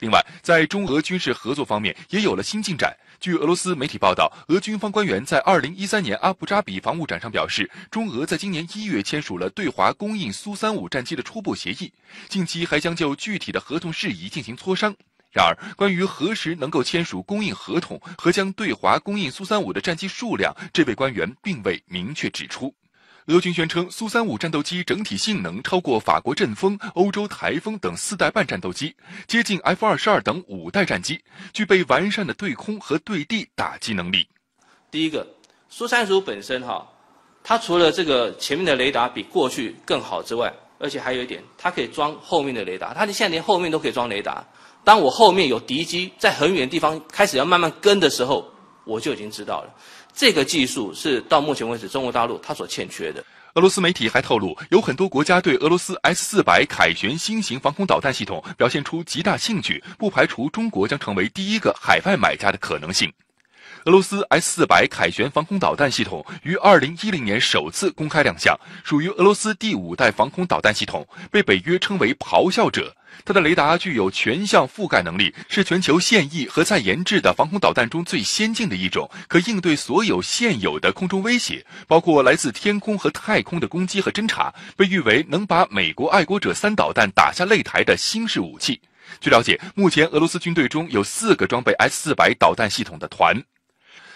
另外，在中俄军事合作方面也有了新进展。据俄罗斯媒体报道，俄军方官员在2013年阿布扎比防务展上表示，中俄在今年一月签署了对华供应苏 -35 战机的初步协议，近期还将就具体的合同事宜进行磋商。然而，关于何时能够签署供应合同和将对华供应苏 -35 的战机数量，这位官员并未明确指出。俄军宣称，苏 -35 战斗机整体性能超过法国阵风、欧洲台风等四代半战斗机，接近 F-22 等五代战机，具备完善的对空和对地打击能力。第一个，苏 -35 本身哈，它除了这个前面的雷达比过去更好之外，而且还有一点，它可以装后面的雷达，它现在连后面都可以装雷达。当我后面有敌机在很远的地方开始要慢慢跟的时候，我就已经知道了。这个技术是到目前为止中国大陆它所欠缺的。俄罗斯媒体还透露，有很多国家对俄罗斯 S 四百凯旋新型防空导弹系统表现出极大兴趣，不排除中国将成为第一个海外买家的可能性。俄罗斯 S 四百凯旋防空导弹系统于二零一零年首次公开亮相，属于俄罗斯第五代防空导弹系统，被北约称为“咆哮者”。它的雷达具有全向覆盖能力，是全球现役和在研制的防空导弹中最先进的一种，可应对所有现有的空中威胁，包括来自天空和太空的攻击和侦察。被誉为能把美国爱国者三导弹打下擂台的新式武器。据了解，目前俄罗斯军队中有四个装备 S 四百导弹系统的团。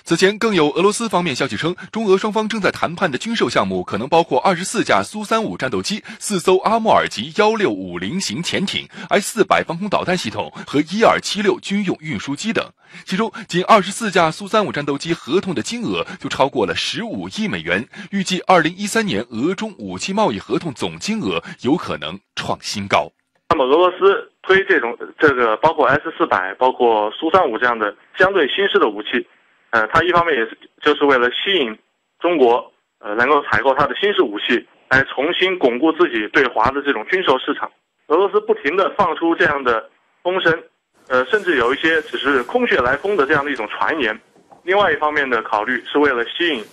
此前，更有俄罗斯方面消息称，中俄双方正在谈判的军售项目可能包括二十四架苏三五战斗机、四艘阿穆尔级幺六五零型潜艇、S 四百防空导弹系统和伊尔七六军用运输机等。其中，仅二十四架苏三五战斗机合同的金额就超过了十五亿美元。预计二零一三年俄中武器贸易合同总金额有可能创新高。那么，俄罗斯推这种这个包括 S 四百、包括苏三五这样的相对新式的武器。呃，它一方面也是就是为了吸引中国，呃，能够采购它的新式武器，来重新巩固自己对华的这种军售市场。俄罗斯不停的放出这样的风声，呃，甚至有一些只是空穴来风的这样的一种传言。另外一方面的考虑是为了吸引，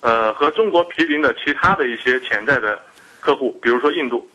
呃，和中国毗邻的其他的一些潜在的客户，比如说印度。